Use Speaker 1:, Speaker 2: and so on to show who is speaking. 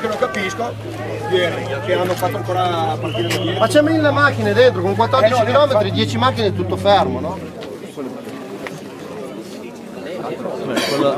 Speaker 1: che non capisco ieri, che hanno fatto ancora partire da ieri
Speaker 2: Ma c'è mille macchine dentro, con 14 eh no, km, 10 macchine è tutto fermo, no?
Speaker 3: Beh, quello-